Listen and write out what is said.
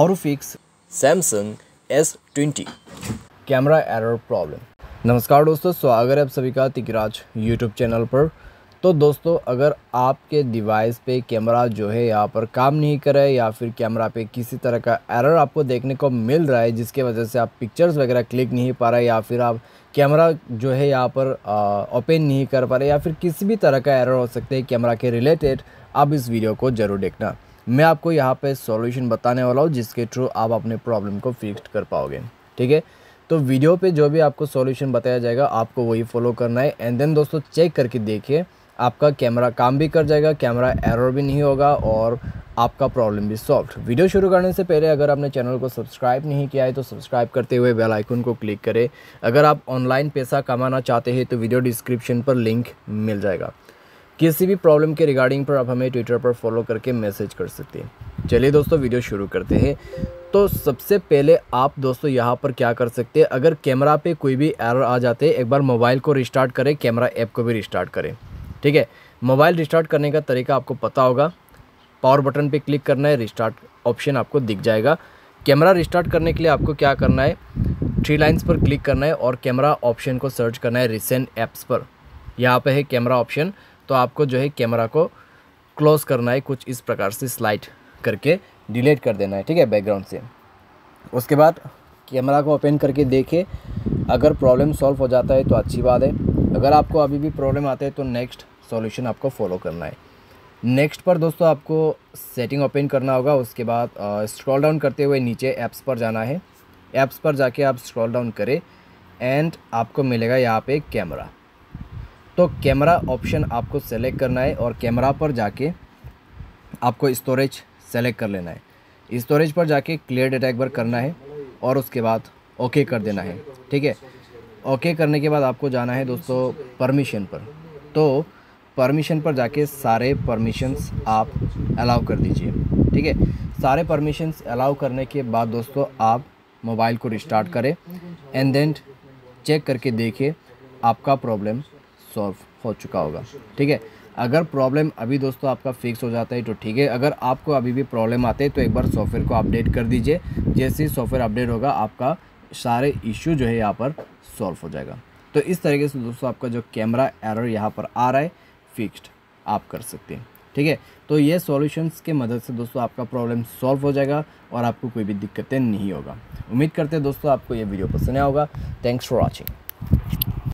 how to fix Samsung S20 camera error problem नमस्कार दोस्तों, स्वागत है आप सभी का तिकराज यूट्यूब चैनल पर। तो दोस्तों, अगर आपके डिवाइस पे कैमरा जो है यहाँ पर काम नहीं कर या फिर कैमरा पे किसी तरह का एरर आपको देखने को मिल रहा है, जिसके वजह से आप पिक्चर्स वगैरह क्लिक नहीं पा रहे या फिर आप कैमरा जो है यहाँ पर ओपन नहीं कर पा रहे या फिर किसी भी तरह का एरर हो सकते हैं कैमरा के रिलेटेड आप इस वीडियो को ज़रूर देखना। मैं आपको यहाँ पे सॉल्यूशन बताने वाला हूँ, जिसके थ्रू आप अपने प्रॉब्लम को फिक्स कर पाओगे, ठीक है? तो वीडियो पे जो भी आपको सॉल्यूशन बताया जाएगा, आपको वही फॉलो करना है। एंड देन दोस्तों चेक करके देखिए, आपका कैमरा काम भी कर जाएगा कैमरा एरर भी नहीं होगा और आपका प्रॉब्लम भी सॉल्व वीडियो शुरू करने से पहले अगर आपने चैनल को सब्सक्राइब नहीं किया है तो सब्सक्राइब करते हुए बेल आइकन को क्लिक करें। अगर आप ऑनलाइन पैसा कमाना चाहते हैं तो वीडियो डिस्क्रिप्शन पर लिंक मिल जाएगा। किसी भी प्रॉब्लम के रिगार्डिंग पर आप हमें ट्विटर पर फॉलो करके मैसेज कर सकते हैं। चलिए दोस्तों वीडियो शुरू करते हैं। तो सबसे पहले आप दोस्तों यहाँ पर क्या कर सकते हैं? अगर कैमरा पे कोई भी एरर आ जाते हैं, एक बार मोबाइल को रिस्टार्ट करें कैमरा ऐप को भी रिस्टार्ट करें। ठीक है? मोबाइल रिस्टार्ट करने का तरीका आपको पता होगा। पावर बटन पे क्लिक करना है रिस्टार्ट ऑप्शन आपको दिख जाएगा। कैमरा रिस्टार्ट करने के लिए आपको क्या करना है? थ्री लाइन्स पर क्लिक करना है और कैमरा ऑप्शन को सर्च करना है रिसेंट ऐप्स पर। यहाँ पे है कैमरा ऑप्शन तो आपको जो है कैमरा को क्लोज़ करना है, कुछ इस प्रकार से स्लाइड करके डिलीट कर देना है, ठीक है बैकग्राउंड से। उसके बाद कैमरा को ओपन करके देखे। अगर प्रॉब्लम सॉल्व हो जाता है तो अच्छी बात है। अगर आपको अभी भी प्रॉब्लम आते हैं तो नेक्स्ट सॉल्यूशन आपको फॉलो करना है। नेक्स्ट पर दोस्तों आपको सेटिंग ओपन करना होगा। उसके बाद स्क्रॉल डाउन करते हुए नीचे ऐप्स पर जाना है। ऐप्स पर जाके आप स्क्रॉल डाउन करें एंड आपको मिलेगा यहाँ पे कैमरा तो कैमरा ऑप्शन आपको सेलेक्ट करना है और कैमरा पर जाके आपको स्टोरेज सेलेक्ट कर लेना है। स्टोरेज पर जाके क्लियर डेटा एक बार करना है और उसके बाद ओके कर देना है, ठीक है? ओके करने के बाद आपको जाना है दोस्तों परमिशन पर। तो परमिशन पर जाके सारे परमिशंस आप अलाउ कर दीजिए, ठीक है? सारे परमिशंस अलाउ करने के बाद दोस्तों आप मोबाइल को रिस्टार्ट करें एंड देन चेक करके देखिए आपका प्रॉब्लम सॉल्व हो चुका होगा। ठीक है? अगर प्रॉब्लम अभी दोस्तों आपका फिक्स हो जाता है तो ठीक है। अगर आपको अभी भी प्रॉब्लम आते हैं तो एक बार सॉफ्टवेयर को अपडेट कर दीजिए। जैसे ही सॉफ्टवेयर अपडेट होगा, आपका सारे इश्यू जो है यहाँ पर सॉल्व हो जाएगा। तो इस तरीके से दोस्तों आपका जो कैमरा एरर यहाँ पर आ रहा है फिक्स्ड आप कर सकते हैं। ठीक है? तो ये सॉल्यूशंस के मदद से दोस्तों आपका प्रॉब्लम सॉल्व हो जाएगा और आपको कोई भी दिक्कतें नहीं होगा। उम्मीद करते हैं दोस्तों आपको ये वीडियो पसंद आया होगा। Thanks for watching